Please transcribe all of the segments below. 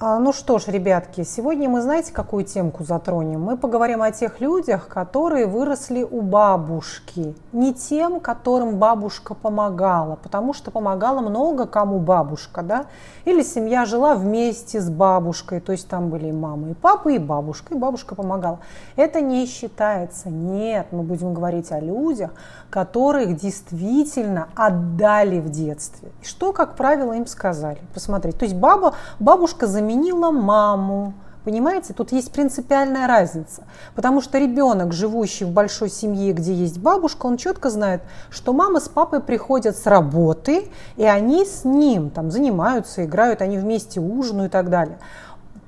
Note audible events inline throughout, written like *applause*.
А, ну что ж, ребятки, сегодня мы знаете, какую темку затронем? Мы поговорим о тех людях, которые выросли у бабушки. Не тем, которым бабушка помогала, потому что помогала много кому бабушка, да? Или семья жила вместе с бабушкой, то есть там были и мама, и папа, и бабушка, и бабушка помогала. Это не считается. Нет, мы будем говорить о людях, которых действительно отдали в детстве. И что, как правило, им сказали? Посмотрите. То есть баба, бабушка за заменила маму. Понимаете, тут есть принципиальная разница. Потому что ребенок, живущий в большой семье, где есть бабушка, он четко знает, что мама с папой приходят с работы, и они с ним там занимаются, играют, они вместе ужинают и так далее.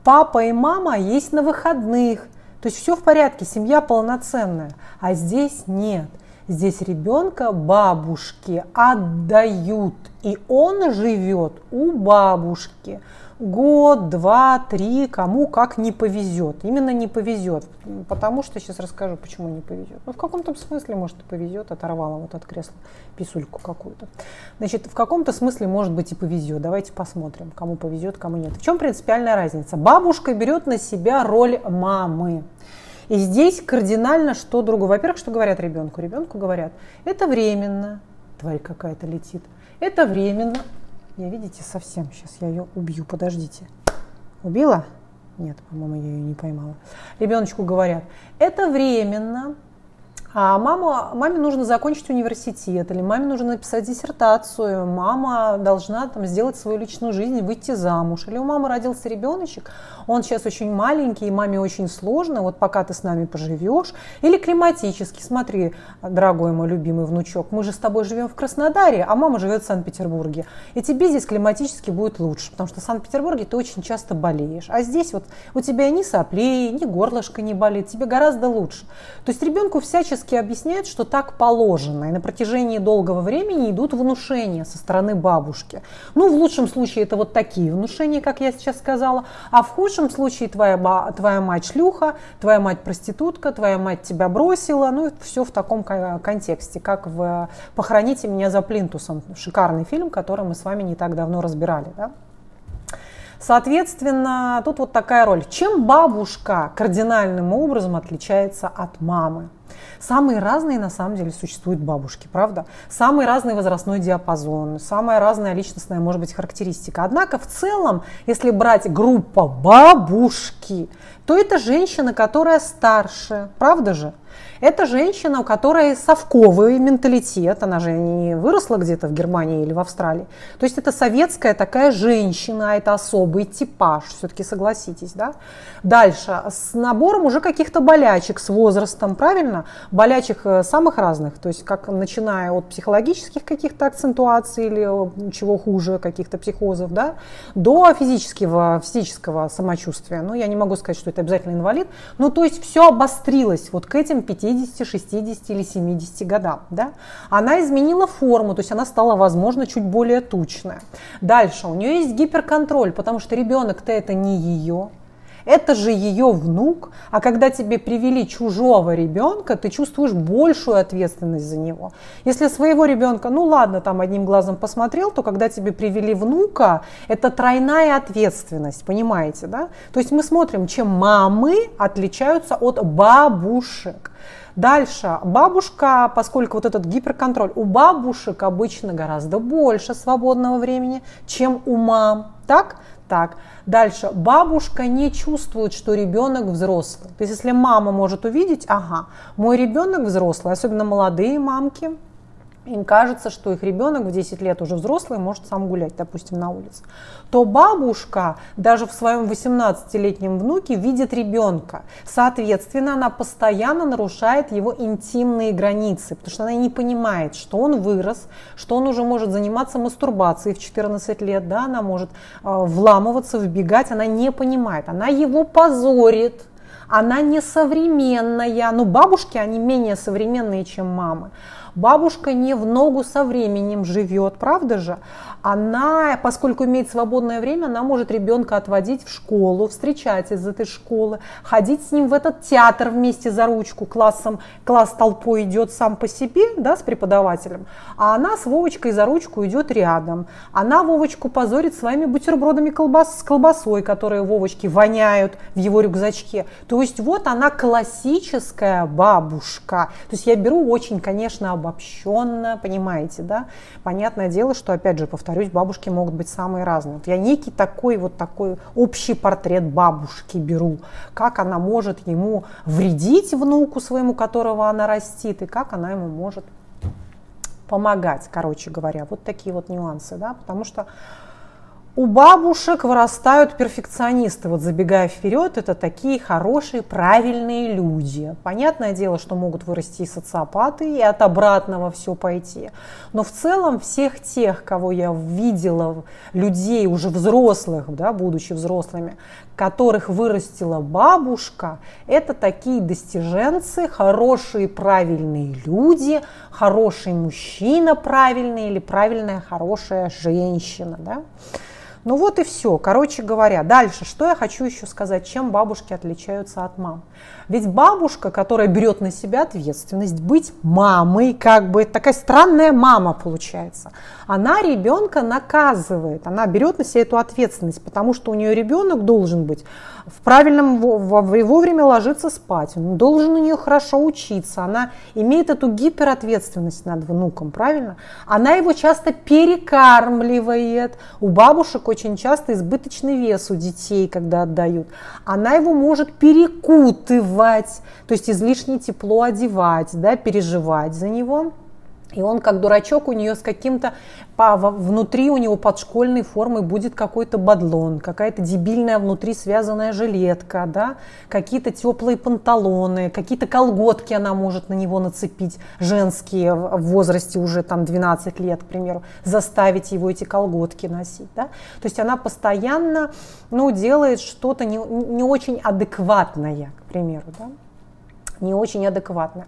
Папа и мама есть на выходных. То есть все в порядке, семья полноценная. А здесь нет. Здесь ребенка бабушке отдают, и он живет у бабушки год, два, три, кому как не повезет. Именно не повезет, потому что сейчас расскажу, почему не повезет. Ну, в каком-то смысле, может, и повезет, оторвала вот от кресла писульку какую-то. Значит, в каком-то смысле, может быть, и повезет. Давайте посмотрим, кому повезет, кому нет. В чем принципиальная разница? Бабушка берет на себя роль мамы. И здесь кардинально что другое. Во-первых, что говорят ребенку? Ребенку говорят, это временно, тварь какая-то летит, это временно, я, видите, совсем сейчас я ее убью. Подождите. Убила? Нет, по-моему, я ее не поймала. Ребеночку говорят, это временно, а мама, маме нужно закончить университет, или маме нужно написать диссертацию, мама должна там, сделать свою личную жизнь, выйти замуж. Или у мамы родился ребеночек, он сейчас очень маленький, и маме очень сложно, вот пока ты с нами поживешь. Или климатически, смотри, дорогой мой любимый внучок, мы же с тобой живем в Краснодаре, а мама живет в Санкт-Петербурге. И тебе здесь климатически будет лучше, потому что в Санкт-Петербурге ты очень часто болеешь. А здесь вот у тебя ни соплей, ни горлышко не болит, тебе гораздо лучше. То есть ребенку всячески всячески объясняют, что так положено. И на протяжении долгого времени идут внушения со стороны бабушки. Ну, в лучшем случае это вот такие внушения, как я сейчас сказала. А в худшем случае твоя, твоя мать шлюха, твоя мать проститутка, твоя мать тебя бросила. Ну, все в таком контексте, как в «Похороните меня за плинтусом». Шикарный фильм, который мы с вами не так давно разбирали. Да? Соответственно, тут вот такая роль. Чем бабушка кардинальным образом отличается от мамы? Самые разные на самом деле существуют бабушки, правда? Самый разный возрастной диапазон, самая разная личностная, может быть, характеристика. Однако в целом, если брать группу бабушки, то это женщина, которая старше, правда же? Это женщина, у которой совковый менталитет, она же не выросла где-то в Германии или в Австралии. То есть это советская такая женщина, это особый типаж, все-таки согласитесь, да? Дальше, с набором уже каких-то болячек с возрастом, правильно? Болячек э, самых разных, то есть как начиная от психологических каких-то акцентуаций или чего хуже, каких-то психозов, да, до физического, физического самочувствия. Ну, я не могу сказать, что это обязательно инвалид, ну, то есть все обострилось вот к этим 50, 60 или 70 годам. Да? Она изменила форму, то есть она стала, возможно, чуть более тучная. Дальше, у нее есть гиперконтроль, потому что ребенок-то это не ее, это же ее внук, а когда тебе привели чужого ребенка, ты чувствуешь большую ответственность за него. Если своего ребенка, ну ладно, там одним глазом посмотрел, то когда тебе привели внука, это тройная ответственность, понимаете, да? То есть мы смотрим, чем мамы отличаются от бабушек. Дальше, бабушка, поскольку вот этот гиперконтроль, у бабушек обычно гораздо больше свободного времени, чем у мам. Так? Так. Дальше. Бабушка не чувствует, что ребенок взрослый. То есть, если мама может увидеть, ага, мой ребенок взрослый, особенно молодые мамки, им кажется, что их ребенок в 10 лет уже взрослый, может сам гулять, допустим, на улице, то бабушка даже в своем 18-летнем внуке видит ребенка. Соответственно, она постоянно нарушает его интимные границы, потому что она не понимает, что он вырос, что он уже может заниматься мастурбацией в 14 лет, да, она может э, вламываться, вбегать, она не понимает, она его позорит, она не современная, но бабушки, они менее современные, чем мамы. Бабушка не в ногу со временем живет, правда же? Она, поскольку имеет свободное время, она может ребенка отводить в школу, встречать из этой школы, ходить с ним в этот театр вместе за ручку, классом, класс толпой идет сам по себе, да, с преподавателем, а она с Вовочкой за ручку идет рядом. Она Вовочку позорит своими бутербродами колбас, с колбасой, которые Вовочки воняют в его рюкзачке. То есть вот она классическая бабушка. То есть я беру очень, конечно, обобщенно, понимаете, да? Понятное дело, что, опять же, повторюсь, бабушки могут быть самые разные. Вот я некий такой вот такой общий портрет бабушки беру, как она может ему вредить внуку своему, которого она растит, и как она ему может помогать, короче говоря. Вот такие вот нюансы, да, потому что у бабушек вырастают перфекционисты. Вот забегая вперед, это такие хорошие, правильные люди. Понятное дело, что могут вырасти и социопаты, и от обратного все пойти. Но в целом всех тех, кого я видела, людей уже взрослых, да, будучи взрослыми, которых вырастила бабушка, это такие достиженцы, хорошие, правильные люди, хороший мужчина правильный или правильная, хорошая женщина. Да? Ну вот и все. Короче говоря, дальше, что я хочу еще сказать, чем бабушки отличаются от мам. Ведь бабушка, которая берет на себя ответственность быть мамой, как бы такая странная мама получается, она ребенка наказывает, она берет на себя эту ответственность, потому что у нее ребенок должен быть в правильном вовремя ложиться спать, он должен у нее хорошо учиться, она имеет эту гиперответственность над внуком, правильно? Она его часто перекармливает, у бабушек очень часто избыточный вес у детей, когда отдают, она его может перекутывать, то есть излишне тепло одевать, да, переживать за него. И он как дурачок у нее с каким-то, внутри у него под школьной формой будет какой-то бадлон, какая-то дебильная внутри связанная жилетка, да, какие-то теплые панталоны, какие-то колготки она может на него нацепить, женские в возрасте уже там 12 лет, к примеру, заставить его эти колготки носить, да. То есть она постоянно, ну, делает что-то не, не очень адекватное, к примеру, да не очень адекватно.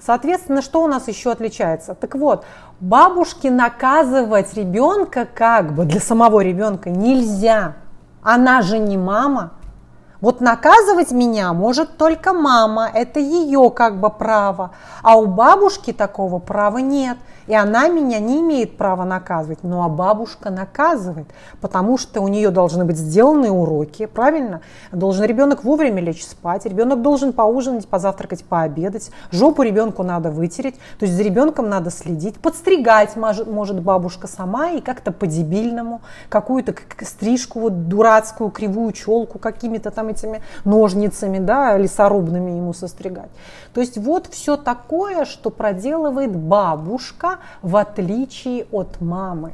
Соответственно, что у нас еще отличается? Так вот, бабушке наказывать ребенка как бы для самого ребенка нельзя. Она же не мама. Вот наказывать меня может только мама, это ее как бы право, а у бабушки такого права нет. И она меня не имеет права наказывать, ну а бабушка наказывает, потому что у нее должны быть сделаны уроки, правильно? Должен ребенок вовремя лечь спать, ребенок должен поужинать, позавтракать, пообедать, жопу ребенку надо вытереть, то есть за ребенком надо следить, подстригать может, бабушка сама и как-то по-дебильному, какую-то стрижку вот дурацкую, кривую челку какими-то там этими ножницами, да, лесорубными ему состригать. То есть вот все такое, что проделывает бабушка, в отличие от мамы.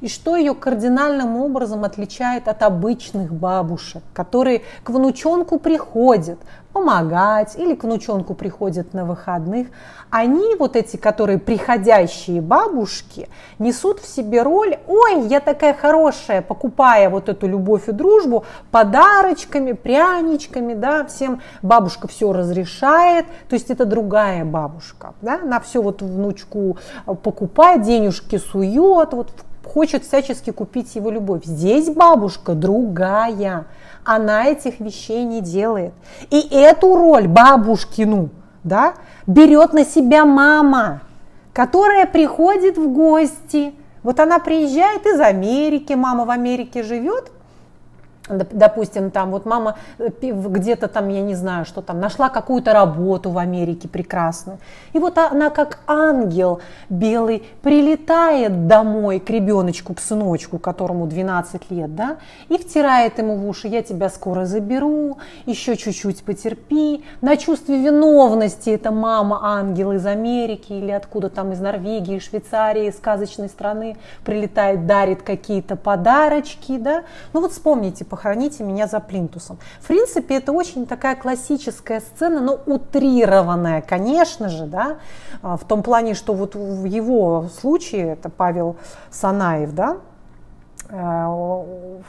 И что ее кардинальным образом отличает от обычных бабушек, которые к внученку приходят помогать или к внученку приходят на выходных. Они, вот эти, которые приходящие бабушки, несут в себе роль, ой, я такая хорошая, покупая вот эту любовь и дружбу подарочками, пряничками, да, всем бабушка все разрешает, то есть это другая бабушка, да, она все вот внучку покупает, денежки сует, вот хочет всячески купить его любовь. Здесь бабушка другая. Она этих вещей не делает. И эту роль бабушкину да, берет на себя мама, которая приходит в гости. Вот она приезжает из Америки, мама в Америке живет, допустим, там вот мама э, где-то там, я не знаю, что там, нашла какую-то работу в Америке прекрасную. И вот она как ангел белый прилетает домой к ребеночку, к сыночку, которому 12 лет, да, и втирает ему в уши, я тебя скоро заберу, еще чуть-чуть потерпи. На чувстве виновности это мама ангел из Америки или откуда там из Норвегии, Швейцарии, сказочной страны прилетает, дарит какие-то подарочки, да. Ну вот вспомните, похороните меня за плинтусом. В принципе, это очень такая классическая сцена, но утрированная, конечно же, да, а, в том плане, что вот в его случае, это Павел Санаев, да, Э,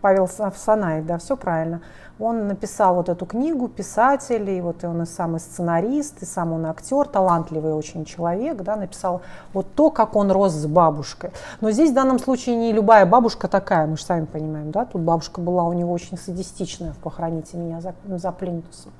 Павел Санаев, да, все правильно. Он написал вот эту книгу, писатель, и вот он и самый сценарист, и сам он актер, талантливый очень человек, да, написал вот то, как он рос с бабушкой. Но здесь в данном случае не любая бабушка такая, мы же сами понимаем, да, тут бабушка была у него очень садистичная в «Похороните меня за, за плинтусом».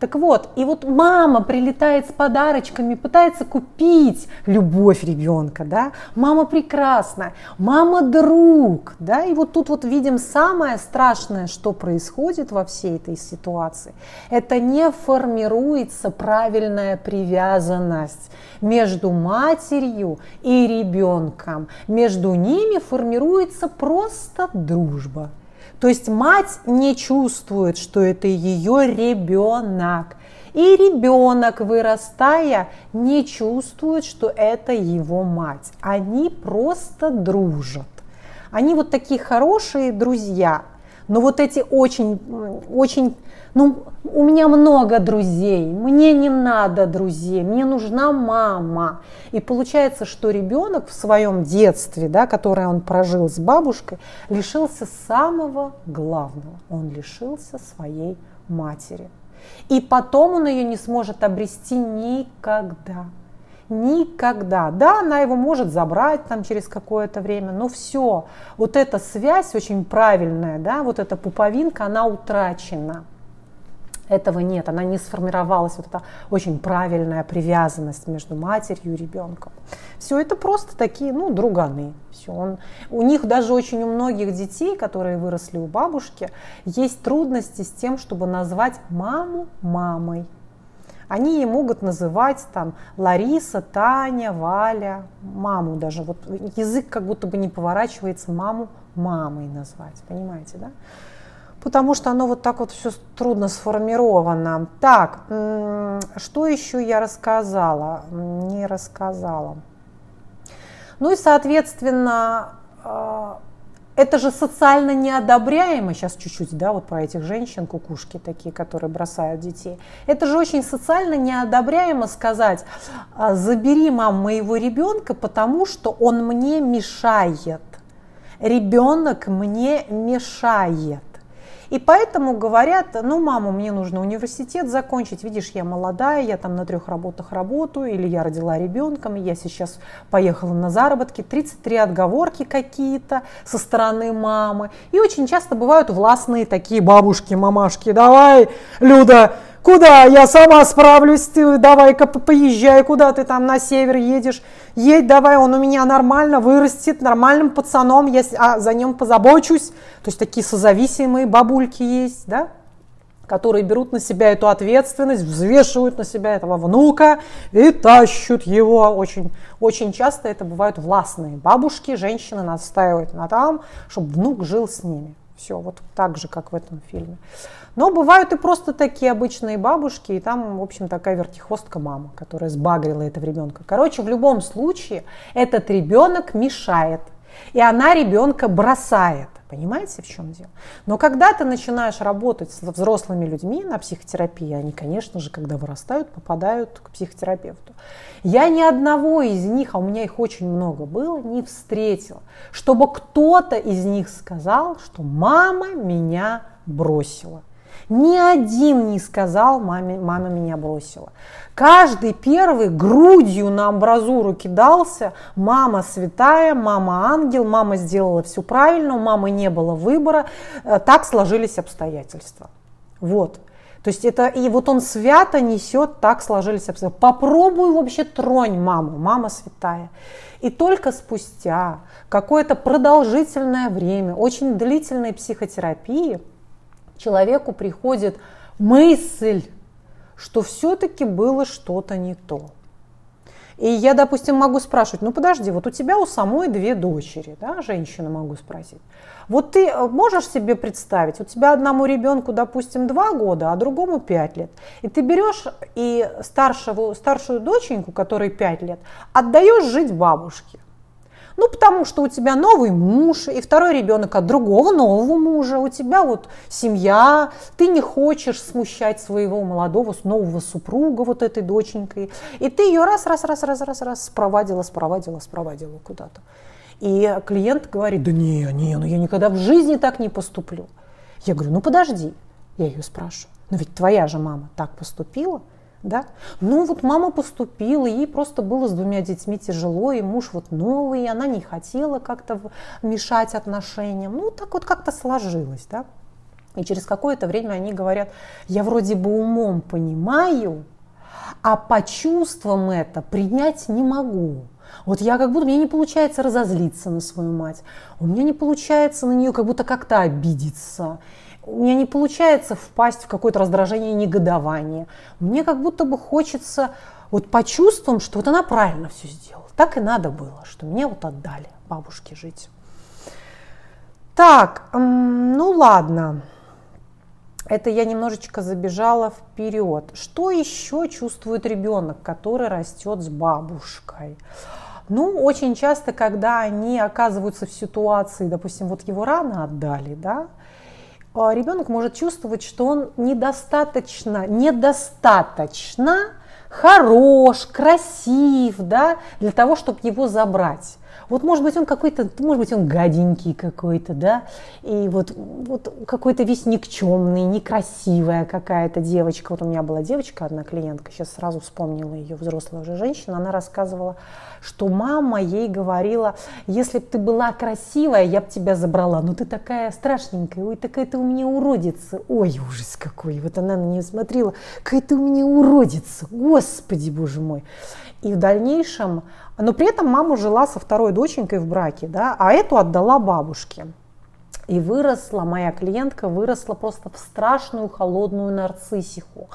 Так вот, и вот мама прилетает с подарочками, пытается купить любовь ребенка, да, мама прекрасная, мама друг, да, и вот тут вот видим самое страшное, что происходит во всей этой ситуации, это не формируется правильная привязанность между матерью и ребенком, между ними формируется просто дружба, то есть мать не чувствует, что это ее ребенок. И ребенок, вырастая, не чувствует, что это его мать. Они просто дружат. Они вот такие хорошие друзья. Но вот эти очень, очень ну, у меня много друзей, мне не надо друзей, мне нужна мама. И получается, что ребенок в своем детстве, да, которое он прожил с бабушкой, лишился самого главного. Он лишился своей матери. И потом он ее не сможет обрести никогда. Никогда. Да, она его может забрать там через какое-то время, но все. Вот эта связь очень правильная, да, вот эта пуповинка, она утрачена этого нет, она не сформировалась, вот эта очень правильная привязанность между матерью и ребенком. Все это просто такие, ну, друганы. Все. Он, у них даже очень у многих детей, которые выросли у бабушки, есть трудности с тем, чтобы назвать маму мамой. Они могут называть там Лариса, Таня, Валя, маму даже. Вот язык как будто бы не поворачивается маму мамой назвать, понимаете, да? потому что оно вот так вот все трудно сформировано. Так, что еще я рассказала? Не рассказала. Ну и, соответственно, а, это же социально неодобряемо, сейчас чуть-чуть, да, вот про этих женщин, кукушки такие, которые бросают детей. Это же очень социально неодобряемо сказать, «А, забери, мам, моего ребенка, потому что он мне мешает. Ребенок мне мешает. И поэтому говорят, ну, мама, мне нужно университет закончить, видишь, я молодая, я там на трех работах работаю, или я родила ребенком, я сейчас поехала на заработки, 33 отговорки какие-то со стороны мамы. И очень часто бывают властные такие бабушки, мамашки, давай, Люда, Куда? Я сама справлюсь, ты давай-ка поезжай, куда ты там на север едешь. Едь давай, он у меня нормально вырастет, нормальным пацаном, я а, за ним позабочусь. То есть такие созависимые бабульки есть, да? которые берут на себя эту ответственность, взвешивают на себя этого внука и тащут его. Очень, очень часто это бывают властные бабушки, женщины настаивают на том, чтобы внук жил с ними. Все, вот так же, как в этом фильме. Но бывают и просто такие обычные бабушки, и там, в общем, такая вертихвостка мама, которая сбагрила этого ребенка. Короче, в любом случае этот ребенок мешает, и она ребенка бросает. Понимаете, в чем дело? Но когда ты начинаешь работать с взрослыми людьми на психотерапии, они, конечно же, когда вырастают, попадают к психотерапевту. Я ни одного из них, а у меня их очень много было, не встретила, чтобы кто-то из них сказал, что мама меня бросила. Ни один не сказал, маме, мама меня бросила. Каждый первый грудью на амбразуру кидался. Мама святая, мама ангел, мама сделала все правильно, у мамы не было выбора. Э, так сложились обстоятельства. Вот. То есть это, и вот он свято несет, так сложились обстоятельства. Попробуй вообще тронь маму, мама святая. И только спустя какое-то продолжительное время, очень длительной психотерапии, человеку приходит мысль, что все-таки было что-то не то. И я, допустим, могу спрашивать, ну подожди, вот у тебя у самой две дочери, да, женщина могу спросить. Вот ты э, можешь себе представить, у тебя одному ребенку, допустим, два года, а другому пять лет. И ты берешь и старшего, старшую доченьку, которой пять лет, отдаешь жить бабушке. Ну, потому что у тебя новый муж и второй ребенок от другого нового мужа, у тебя вот семья, ты не хочешь смущать своего молодого нового супруга вот этой доченькой, и ты ее раз, раз, раз, раз, раз, раз спровадила, спровадила, спровадила куда-то. И клиент говорит, да не, не, ну я никогда в жизни так не поступлю. Я говорю, ну подожди, я ее спрашиваю, но ведь твоя же мама так поступила, да? Ну вот мама поступила, ей просто было с двумя детьми тяжело, и муж вот новый, и она не хотела как-то мешать отношениям. Ну так вот как-то сложилось, да? И через какое-то время они говорят, я вроде бы умом понимаю, а по чувствам это принять не могу. Вот я как будто, мне не получается разозлиться на свою мать, у меня не получается на нее как будто как-то обидеться, у меня не получается впасть в какое-то раздражение и негодование. Мне как будто бы хочется вот по чувствам, что вот она правильно все сделала. Так и надо было, что мне вот отдали бабушке жить. Так, ну ладно. Это я немножечко забежала вперед. Что еще чувствует ребенок, который растет с бабушкой? Ну, очень часто, когда они оказываются в ситуации, допустим, вот его рано отдали, да, ребенок может чувствовать, что он недостаточно, недостаточно хорош, красив, да, для того, чтобы его забрать. Вот может быть он какой-то, может быть он гаденький какой-то, да, и вот, вот какой-то весь никчемный, некрасивая какая-то девочка. Вот у меня была девочка, одна клиентка, сейчас сразу вспомнила ее, взрослая уже женщина, она рассказывала, что мама ей говорила, если бы ты была красивая, я бы тебя забрала, но ты такая страшненькая, ой, такая ты у меня уродица, ой, ужас какой, вот она на нее смотрела, какая ты у меня уродица, господи, боже мой. И в дальнейшем, но при этом мама жила со второй доченькой в браке, да, а эту отдала бабушке. И выросла, моя клиентка выросла просто в страшную холодную нарциссиху.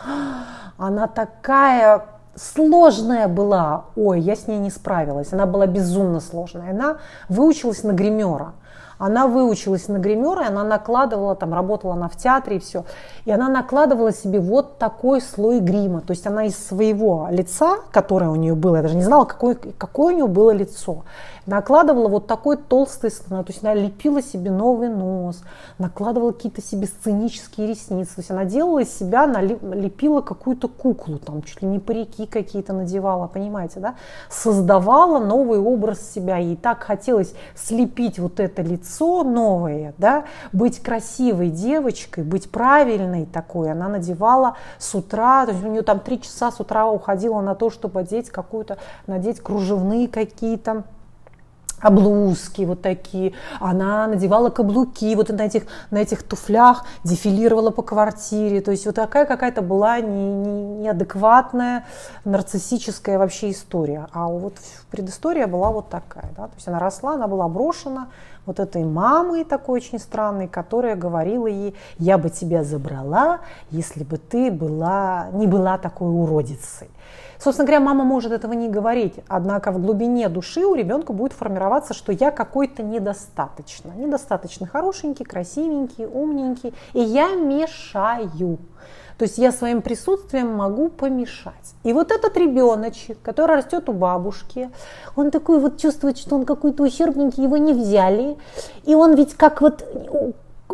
Она такая сложная была. Ой, я с ней не справилась. Она была безумно сложная. Она выучилась на гримера. Она выучилась на гримера, и она накладывала, там работала она в театре и все. И она накладывала себе вот такой слой грима. То есть она из своего лица, которое у нее было, я даже не знала, какое, какое у нее было лицо накладывала вот такой толстый слон, то есть она лепила себе новый нос, накладывала какие-то себе сценические ресницы, то есть она делала из себя, она лепила какую-то куклу, там чуть ли не парики какие-то надевала, понимаете, да, создавала новый образ себя, ей так хотелось слепить вот это лицо новое, да, быть красивой девочкой, быть правильной такой, она надевала с утра, то есть у нее там три часа с утра уходила на то, чтобы одеть какую-то, надеть кружевные какие-то а блузки вот такие. Она надевала каблуки вот на этих, на этих туфлях, дефилировала по квартире. То есть вот такая какая-то была не, не, неадекватная, нарциссическая вообще история. А вот предыстория была вот такая. Да? То есть она росла, она была брошена вот этой мамой такой очень странной, которая говорила ей, я бы тебя забрала, если бы ты была, не была такой уродицей. Собственно говоря, мама может этого не говорить, однако в глубине души у ребенка будет формироваться, что я какой-то недостаточно, недостаточно хорошенький, красивенький, умненький, и я мешаю. То есть я своим присутствием могу помешать. И вот этот ребеночек, который растет у бабушки, он такой вот чувствует, что он какой-то ущербненький, его не взяли. И он ведь как вот,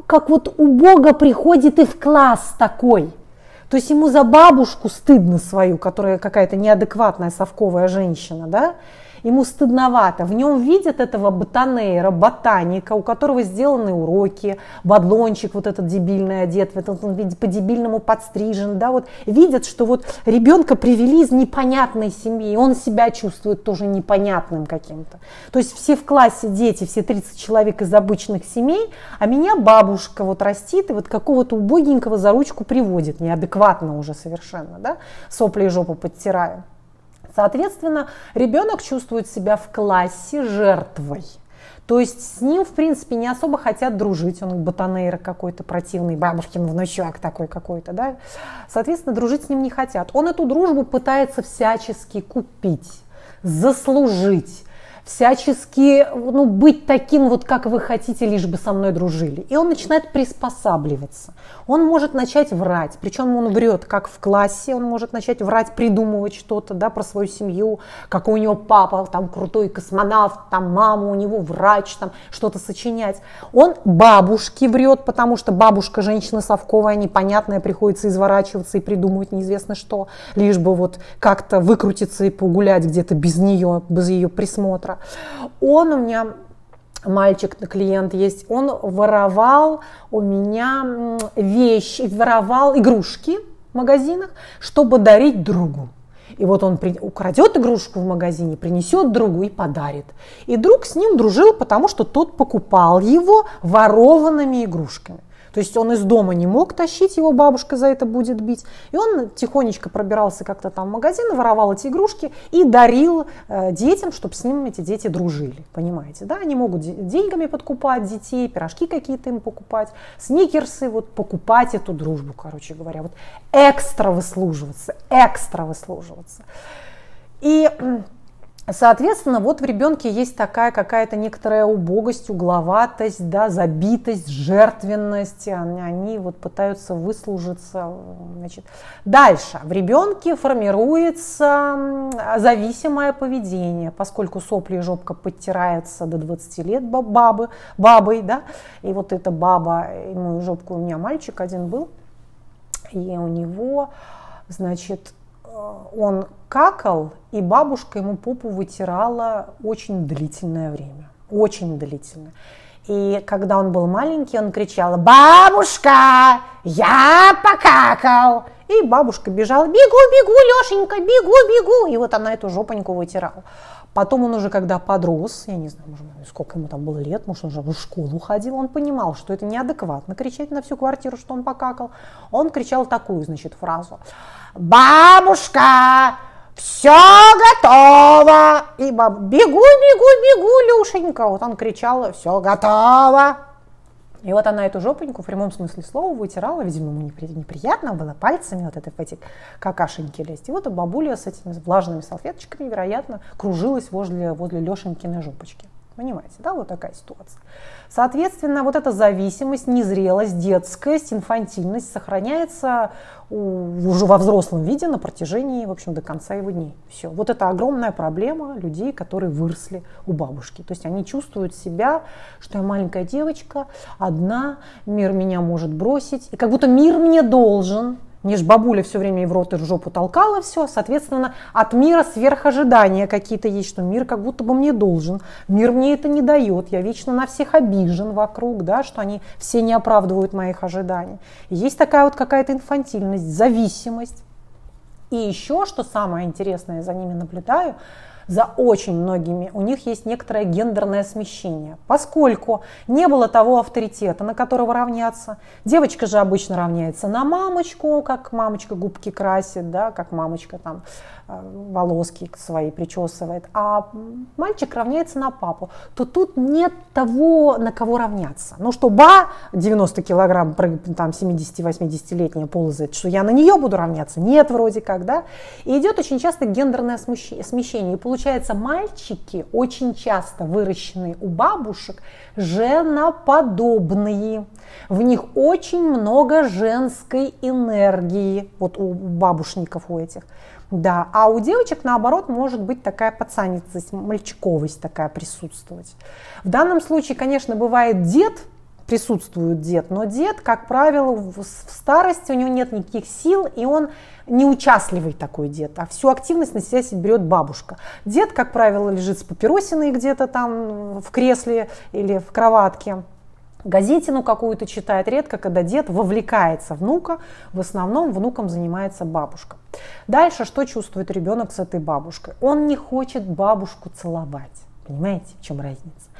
как вот у Бога приходит и в класс такой – то есть ему за бабушку стыдно свою, которая какая-то неадекватная совковая женщина, да, ему стыдновато. В нем видят этого ботанейра, ботаника, у которого сделаны уроки, бадлончик вот этот дебильный одет, этот он по-дебильному подстрижен, да, вот видят, что вот ребенка привели из непонятной семьи, и он себя чувствует тоже непонятным каким-то. То есть все в классе дети, все 30 человек из обычных семей, а меня бабушка вот растит и вот какого-то убогенького за ручку приводит, неадекватно уже совершенно, да, сопли и жопу подтираю. Соответственно, ребенок чувствует себя в классе жертвой. То есть с ним, в принципе, не особо хотят дружить. Он ботанейра какой-то противный, бабушкин внучок такой какой-то, да. Соответственно, дружить с ним не хотят. Он эту дружбу пытается всячески купить, заслужить, всячески ну, быть таким вот, как вы хотите, лишь бы со мной дружили. И он начинает приспосабливаться. Он может начать врать, причем он врет как в классе, он может начать врать, придумывать что-то да, про свою семью, какой у него папа, там крутой космонавт, там мама у него врач, там что-то сочинять. Он бабушке врет, потому что бабушка женщина совковая, непонятная, приходится изворачиваться и придумывать неизвестно что, лишь бы вот как-то выкрутиться и погулять где-то без нее, без ее присмотра. Он у меня мальчик, клиент есть, он воровал у меня вещи, воровал игрушки в магазинах, чтобы дарить другу. И вот он украдет игрушку в магазине, принесет другу и подарит. И друг с ним дружил, потому что тот покупал его ворованными игрушками. То есть он из дома не мог тащить, его бабушка за это будет бить. И он тихонечко пробирался как-то там в магазин, воровал эти игрушки и дарил э, детям, чтобы с ним эти дети дружили. Понимаете, да? Они могут деньгами подкупать детей, пирожки какие-то им покупать, сникерсы, вот покупать эту дружбу, короче говоря. Вот экстра выслуживаться, экстра выслуживаться. И Соответственно, вот в ребенке есть такая какая-то некоторая убогость, угловатость, да, забитость, жертвенность. Они, вот пытаются выслужиться. Значит. Дальше. В ребенке формируется зависимое поведение, поскольку сопли и жопка подтирается до 20 лет бабы, бабой, да, и вот эта баба, ему жопку у меня мальчик один был, и у него, значит, он какал, и бабушка ему попу вытирала очень длительное время. Очень длительно. И когда он был маленький, он кричал, бабушка, я покакал. И бабушка бежала, бегу, бегу, Лешенька, бегу, бегу. И вот она эту жопоньку вытирала. Потом он уже, когда подрос, я не знаю, может, сколько ему там было лет, может, он уже в школу ходил, он понимал, что это неадекватно кричать на всю квартиру, что он покакал. Он кричал такую, значит, фразу. Бабушка, все готово. И баб, бегу, бегу, бегу, Люшенька. Вот он кричал, все готово. И вот она эту жопоньку в прямом смысле слова вытирала, видимо, ему неприятно было пальцами вот это в эти какашеньки лезть. И вот бабуля с этими влажными салфеточками, вероятно, кружилась возле, возле Лешенькиной жопочки. Понимаете, да, вот такая ситуация. Соответственно, вот эта зависимость, незрелость, детскость, инфантильность сохраняется уже во взрослом виде на протяжении, в общем, до конца его дней. Все. Вот это огромная проблема людей, которые выросли у бабушки. То есть они чувствуют себя, что я маленькая девочка, одна, мир меня может бросить, и как будто мир мне должен, мне же бабуля все время и в рот, и в жопу толкала все. Соответственно, от мира сверхожидания какие-то есть, что мир как будто бы мне должен. Мир мне это не дает. Я вечно на всех обижен вокруг, да, что они все не оправдывают моих ожиданий. И есть такая вот какая-то инфантильность, зависимость. И еще, что самое интересное, я за ними наблюдаю, за очень многими, у них есть некоторое гендерное смещение, поскольку не было того авторитета, на которого равняться. Девочка же обычно равняется на мамочку, как мамочка губки красит, да, как мамочка там волоски свои причесывает, а мальчик равняется на папу, то тут нет того, на кого равняться. Ну что, ба, 90 килограмм, там 70-80-летняя ползает, что я на нее буду равняться? Нет, вроде как, да? И идет очень часто гендерное смещение. И получается, мальчики, очень часто выращенные у бабушек, женоподобные. В них очень много женской энергии, вот у бабушников у этих. Да, а у девочек, наоборот, может быть такая пацанница, мальчиковость такая присутствовать. В данном случае, конечно, бывает дед, присутствует дед, но дед, как правило, в старости у него нет никаких сил, и он неучастливый такой дед, а всю активность на себя берет бабушка. Дед, как правило, лежит с папиросиной где-то там в кресле или в кроватке, газетину какую-то читает, редко, когда дед вовлекается внука, в основном внуком занимается бабушка. Дальше что чувствует ребенок с этой бабушкой? Он не хочет бабушку целовать. Понимаете, в чем разница?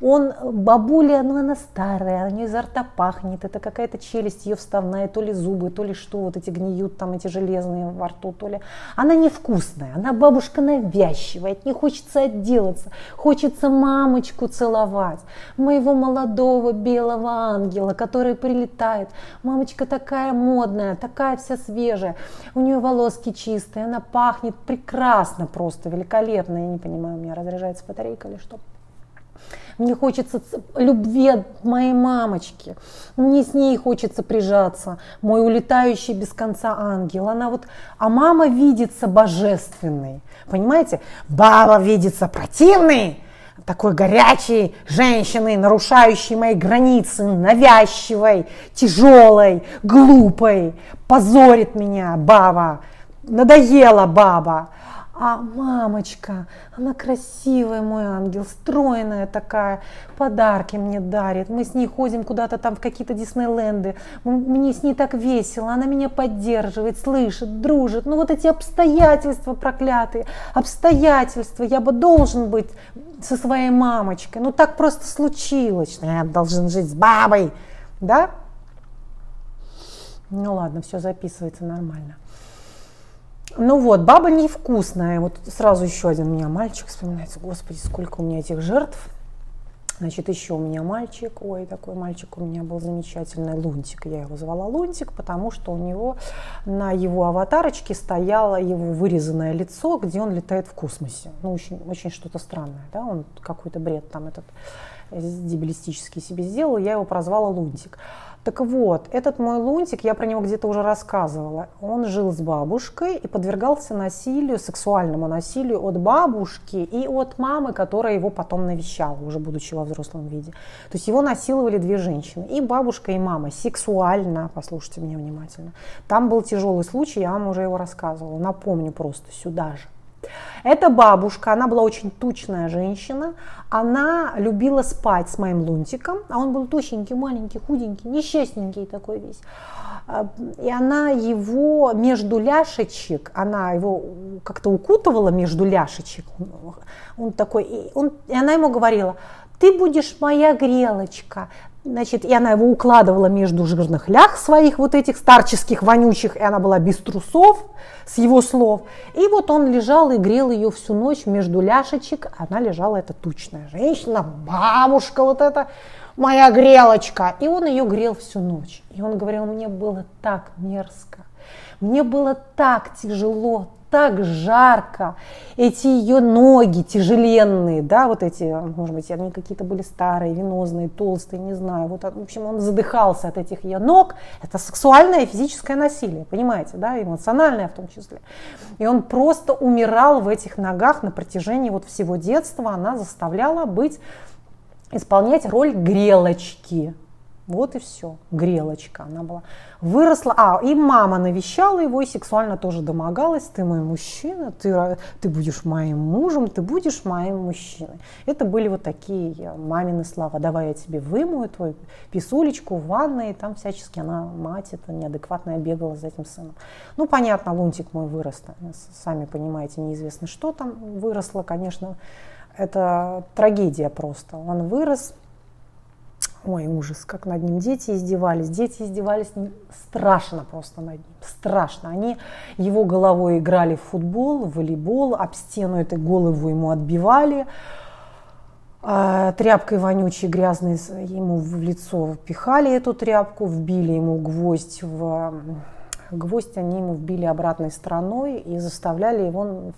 Он, бабуля, ну она старая, у нее изо рта пахнет, это какая-то челюсть ее вставная, то ли зубы, то ли что, вот эти гниют там, эти железные во рту, то ли. Она невкусная, она бабушка навязчивая, от нее хочется отделаться, хочется мамочку целовать, моего молодого белого ангела, который прилетает. Мамочка такая модная, такая вся свежая, у нее волоски чистые, она пахнет прекрасно просто, великолепно, я не понимаю, у меня разряжается батарейка или что. Мне хочется любви моей мамочки. Мне с ней хочется прижаться. Мой улетающий без конца ангел. Она вот, а мама видится божественной. Понимаете? Баба видится противной, такой горячей женщиной, нарушающей мои границы, навязчивой, тяжелой, глупой, позорит меня баба, надоела баба. А мамочка, она красивая, мой ангел, стройная такая, подарки мне дарит. Мы с ней ходим куда-то там в какие-то Диснейленды. Мне с ней так весело, она меня поддерживает, слышит, дружит. Ну вот эти обстоятельства проклятые, обстоятельства. Я бы должен быть со своей мамочкой. Ну так просто случилось. Я должен жить с бабой. Да? Ну ладно, все записывается нормально. Ну вот, баба невкусная. Вот сразу еще один у меня мальчик вспоминается. Господи, сколько у меня этих жертв. Значит, еще у меня мальчик, ой, такой мальчик у меня был замечательный, Лунтик. Я его звала Лунтик, потому что у него на его аватарочке стояло его вырезанное лицо, где он летает в космосе. Ну, очень, очень что-то странное, да, он какой-то бред там этот дебилистический себе сделал, я его прозвала Лунтик. Так вот, этот мой лунтик, я про него где-то уже рассказывала, он жил с бабушкой и подвергался насилию, сексуальному насилию от бабушки и от мамы, которая его потом навещала, уже будучи во взрослом виде. То есть его насиловали две женщины, и бабушка, и мама, сексуально, послушайте меня внимательно. Там был тяжелый случай, я вам уже его рассказывала, напомню просто сюда же. Эта бабушка, она была очень тучная женщина, она любила спать с моим лунтиком, а он был тощенький, маленький, худенький, несчастненький такой весь. А, и она его между ляшечек, она его как-то укутывала между ляшечек. Он такой, и, он, и она ему говорила, ты будешь моя грелочка, Значит, и она его укладывала между жирных лях своих вот этих старческих, вонючих, и она была без трусов, с его слов. И вот он лежал и грел ее всю ночь между ляшечек. Она лежала, эта тучная женщина, бабушка вот эта, моя грелочка. И он ее грел всю ночь. И он говорил, мне было так мерзко, мне было так тяжело, так жарко, эти ее ноги тяжеленные, да, вот эти, может быть, они какие-то были старые, венозные, толстые, не знаю, вот, в общем, он задыхался от этих ее ног, это сексуальное и физическое насилие, понимаете, да, эмоциональное в том числе. И он просто умирал в этих ногах на протяжении вот всего детства, она заставляла быть, исполнять роль грелочки, вот и все. Грелочка она была. Выросла. А, и мама навещала его и сексуально тоже домогалась. Ты мой мужчина, ты, ты будешь моим мужем, ты будешь моим мужчиной. Это были вот такие э, мамины слова. Давай я тебе вымою твою писулечку в ванной. И там всячески она, мать это неадекватная, бегала за этим сыном. Ну, понятно, лунтик мой вырос. Сами понимаете, неизвестно, что там выросло. Конечно, это трагедия просто. Он вырос, Ой, ужас, как над ним дети издевались. Дети издевались страшно просто над ним, страшно. Они его головой играли в футбол, в волейбол, об стену этой голову ему отбивали. А, тряпкой вонючей, грязной ему в лицо пихали эту тряпку, вбили ему гвоздь в гвоздь они ему вбили обратной стороной и заставляли его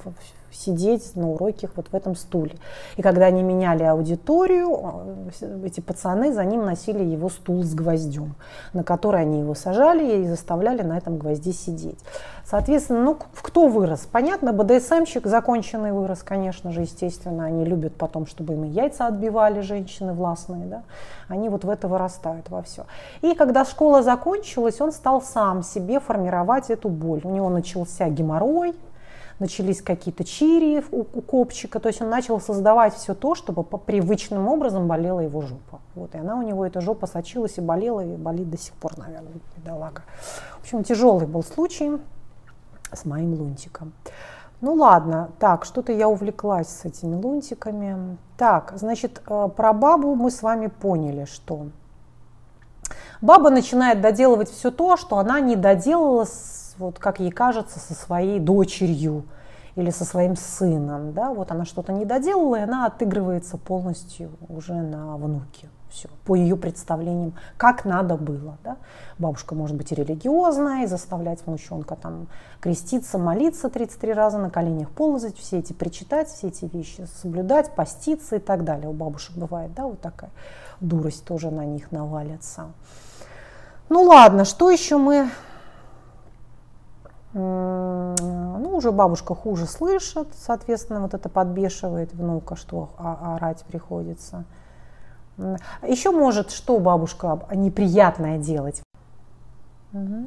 сидеть на уроке вот в этом стуле. И когда они меняли аудиторию, э, эти пацаны за ним носили его стул с гвоздем, на который они его сажали и заставляли на этом гвозде сидеть. Соответственно, ну кто вырос? Понятно, БДСМщик законченный вырос, конечно же, естественно. Они любят потом, чтобы им яйца отбивали женщины властные, да. Они вот в это вырастают во все. И когда школа закончилась, он стал сам себе формировать эту боль. У него начался геморрой, начались какие-то чири у, у копчика, то есть он начал создавать все то, чтобы по привычным образом болела его жопа. Вот, и она у него, эта жопа сочилась и болела, и болит до сих пор, наверное, бедолага. В общем, тяжелый был случай с моим лунтиком. Ну ладно, так, что-то я увлеклась с этими лунтиками. Так, значит, э, про бабу мы с вами поняли, что баба начинает доделывать все то, что она не доделала с вот как ей кажется, со своей дочерью или со своим сыном. Да? Вот она что-то не доделала, и она отыгрывается полностью уже на внуке. Все, по ее представлениям, как надо было. Да? Бабушка может быть и религиозная, и заставлять внученка там креститься, молиться 33 раза, на коленях ползать, все эти причитать, все эти вещи соблюдать, поститься и так далее. У бабушек бывает, да, вот такая дурость тоже на них навалится. Ну ладно, что еще мы ну, уже бабушка хуже слышит, соответственно, вот это подбешивает внука, что орать приходится. Еще может что бабушка неприятное делать. Угу.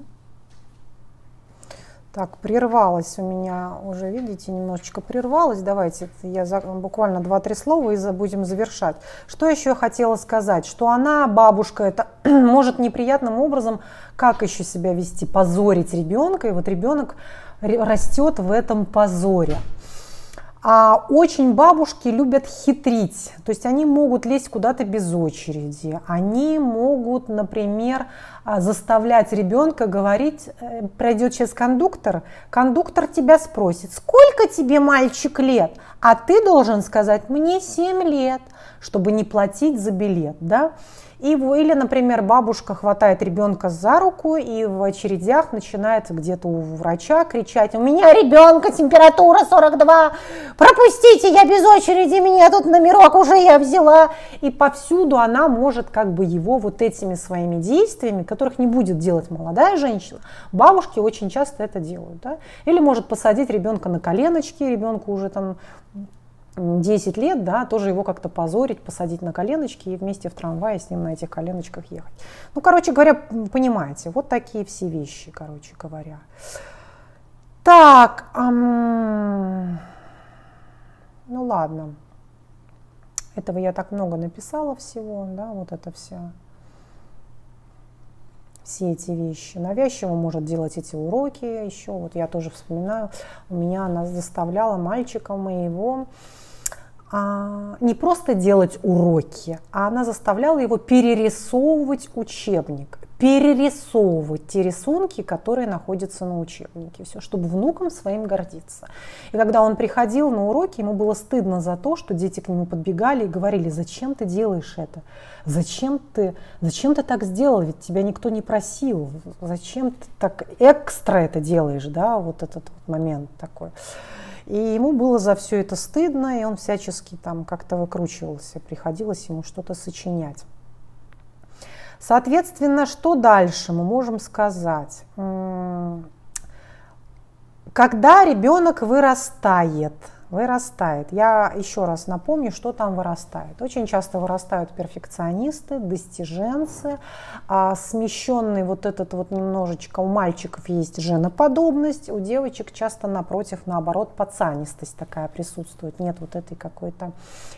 Так, прервалась у меня уже, видите, немножечко прервалась. Давайте я за, буквально два-три слова и будем завершать. Что еще хотела сказать? Что она, бабушка, это *clears throat* может неприятным образом, как еще себя вести, позорить ребенка. И вот ребенок растет в этом позоре. А очень бабушки любят хитрить, то есть они могут лезть куда-то без очереди, они могут, например, а, заставлять ребенка говорить, э, пройдет сейчас кондуктор, кондуктор тебя спросит, сколько тебе мальчик лет, а ты должен сказать, мне 7 лет, чтобы не платить за билет, да, и, или, например, бабушка хватает ребенка за руку и в очередях начинает где-то у врача кричать, у меня ребенка температура 42, пропустите, я без очереди, меня тут номерок уже я взяла. И повсюду она может как бы его вот этими своими действиями, которых не будет делать молодая женщина, бабушки очень часто это делают. Да? Или может посадить ребенка на коленочки, ребенку уже там 10 лет, да, тоже его как-то позорить, посадить на коленочки и вместе в трамвае с ним на этих коленочках ехать. Ну, короче говоря, понимаете, вот такие все вещи, короче говоря. Так, эм, ну ладно. Этого я так много написала всего, да, вот это все. Все эти вещи. Навязчиво может делать эти уроки еще. Вот я тоже вспоминаю, у меня она заставляла мальчика моего а, не просто делать уроки, а она заставляла его перерисовывать учебник, перерисовывать те рисунки, которые находятся на учебнике, все, чтобы внукам своим гордиться. И когда он приходил на уроки, ему было стыдно за то, что дети к нему подбегали и говорили, зачем ты делаешь это? Зачем ты, зачем ты так сделал? Ведь тебя никто не просил. Зачем ты так экстра это делаешь? Да, вот этот вот момент такой. И ему было за все это стыдно, и он всячески там как-то выкручивался, приходилось ему что-то сочинять. Соответственно, что дальше мы можем сказать? Когда ребенок вырастает – вырастает. Я еще раз напомню, что там вырастает. Очень часто вырастают перфекционисты, достиженцы, а смещенный вот этот вот немножечко, у мальчиков есть женоподобность, у девочек часто напротив, наоборот, пацанистость такая присутствует. Нет вот этой какой-то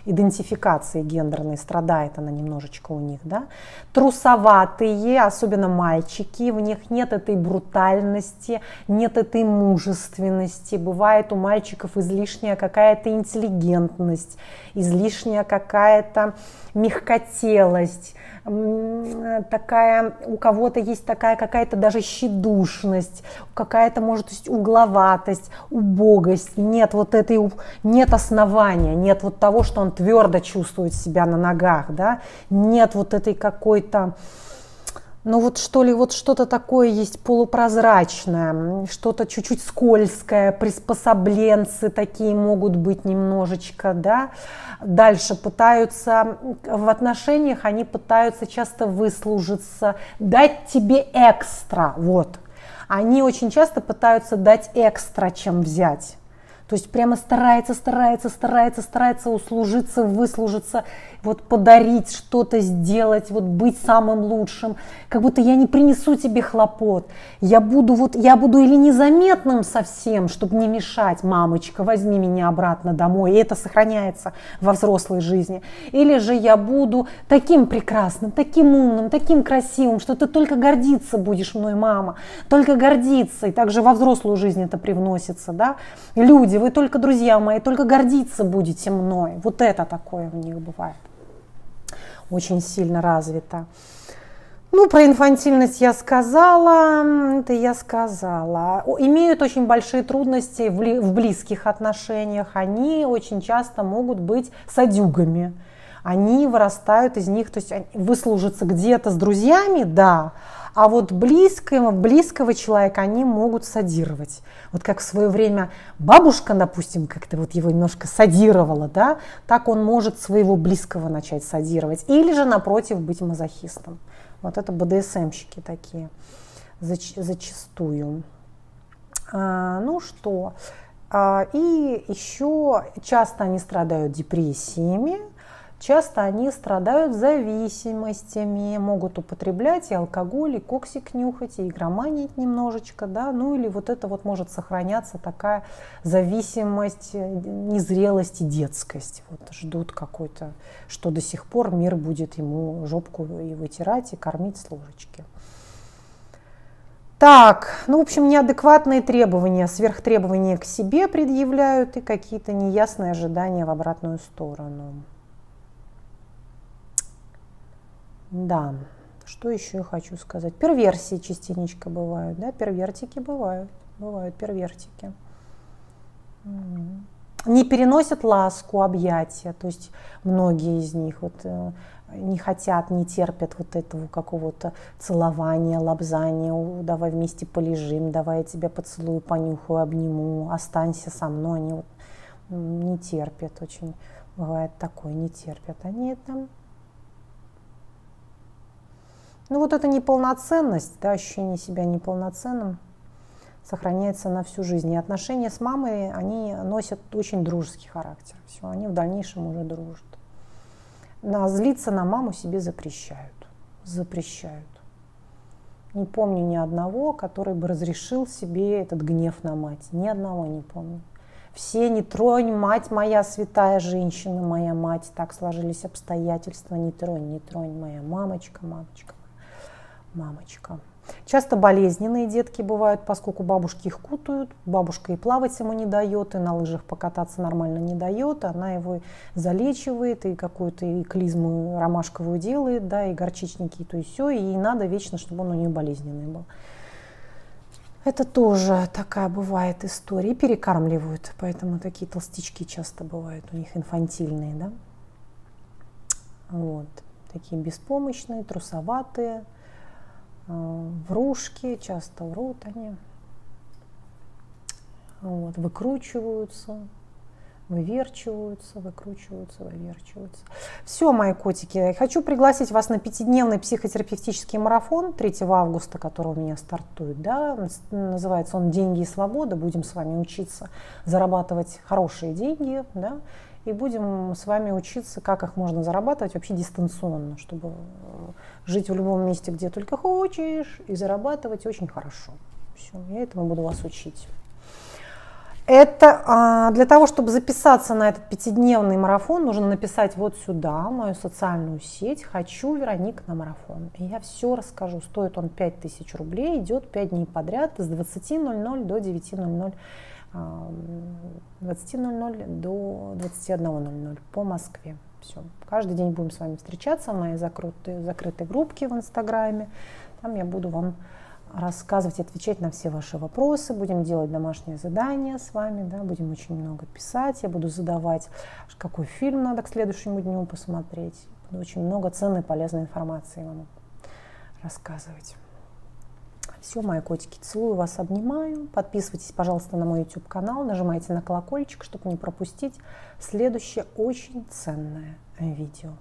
идентификации гендерной, страдает она немножечко у них. Да? Трусоватые, особенно мальчики, в них нет этой брутальности, нет этой мужественности. Бывает у мальчиков излишняя какая-то интеллигентность, излишняя какая-то мягкотелость, такая, у кого-то есть такая какая-то даже щедушность, какая-то, может быть, угловатость, убогость, нет вот этой, нет основания, нет вот того, что он твердо чувствует себя на ногах, да, нет вот этой какой-то, ну вот что ли, вот что-то такое есть полупрозрачное, что-то чуть-чуть скользкое, приспособленцы такие могут быть немножечко, да. Дальше пытаются, в отношениях они пытаются часто выслужиться, дать тебе экстра, вот. Они очень часто пытаются дать экстра, чем взять. То есть прямо старается, старается, старается, старается услужиться, выслужиться, вот подарить что-то, сделать, вот быть самым лучшим. Как будто я не принесу тебе хлопот. Я буду вот, я буду или незаметным совсем, чтобы не мешать, мамочка, возьми меня обратно домой. И это сохраняется во взрослой жизни. Или же я буду таким прекрасным, таким умным, таким красивым, что ты только гордиться будешь мной, мама. Только гордиться. И также во взрослую жизнь это привносится, да. Люди вы только друзья мои, только гордиться будете мной. Вот это такое у них бывает. Очень сильно развито. Ну, про инфантильность я сказала, это я сказала. Имеют очень большие трудности в близких отношениях. Они очень часто могут быть садюгами. Они вырастают из них, то есть выслужиться где-то с друзьями, да, а вот близкого, близкого человека они могут садировать. Вот как в свое время бабушка, допустим, как-то вот его немножко садировала, да, так он может своего близкого начать садировать. Или же, напротив, быть мазохистом. Вот это БДСМщики такие зач, зачастую. А, ну что, а, и еще часто они страдают депрессиями, Часто они страдают зависимостями, могут употреблять и алкоголь, и коксик нюхать, и игроманить немножечко, да, ну или вот это вот может сохраняться такая зависимость, э, незрелость и детскость. Вот ждут какой-то, что до сих пор мир будет ему жопку и вытирать, и кормить с ложечки. Так, ну, в общем, неадекватные требования, сверхтребования к себе предъявляют и какие-то неясные ожидания в обратную сторону. Да, что еще я хочу сказать? Перверсии частенечко бывают, да, первертики бывают, бывают первертики. Не переносят ласку, объятия, то есть многие из них вот э, не хотят, не терпят вот этого какого-то целования, лобзания, давай вместе полежим, давай я тебя поцелую, понюхаю, обниму, останься со мной, они вот не терпят, очень бывает такое, не терпят. Они там ну вот эта неполноценность, да, ощущение себя неполноценным сохраняется на всю жизнь. И отношения с мамой, они носят очень дружеский характер. Все, они в дальнейшем уже дружат. На, злиться на маму себе запрещают. Запрещают. Не помню ни одного, который бы разрешил себе этот гнев на мать. Ни одного не помню. Все не тронь, мать моя, святая женщина, моя мать, так сложились обстоятельства, не тронь, не тронь, моя мамочка, мамочка мамочка. Часто болезненные детки бывают, поскольку бабушки их кутают, бабушка и плавать ему не дает, и на лыжах покататься нормально не дает, она его залечивает, и какую-то и клизму ромашковую делает, да, и горчичники, и то и все, и ей надо вечно, чтобы он у нее болезненный был. Это тоже такая бывает история. И перекармливают, поэтому такие толстячки часто бывают у них инфантильные, да. Вот, такие беспомощные, трусоватые, врушки, часто врут они, вот, выкручиваются, выверчиваются, выкручиваются, выверчиваются. Все, мои котики, хочу пригласить вас на пятидневный психотерапевтический марафон 3 августа, который у меня стартует. Да? Называется он «Деньги и свобода». Будем с вами учиться зарабатывать хорошие деньги, да? И будем с вами учиться, как их можно зарабатывать вообще дистанционно, чтобы э, жить в любом месте, где только хочешь, и зарабатывать очень хорошо. Все, я этому буду вас учить. Это а, для того, чтобы записаться на этот пятидневный марафон, нужно написать вот сюда, мою социальную сеть «Хочу Вероник на марафон». И я все расскажу. Стоит он 5000 рублей, идет 5 дней подряд с 20.00 до 9.00 20.00 до 21.00 по Москве. Все. Каждый день будем с вами встречаться в моей закрытой, закрытой группке в Инстаграме. Там я буду вам рассказывать, отвечать на все ваши вопросы. Будем делать домашние задания с вами, да, будем очень много писать. Я буду задавать, какой фильм надо к следующему дню посмотреть. Буду очень много ценной, полезной информации вам рассказывать. Все, мои котики, целую вас, обнимаю. Подписывайтесь, пожалуйста, на мой YouTube канал, нажимайте на колокольчик, чтобы не пропустить следующее очень ценное видео.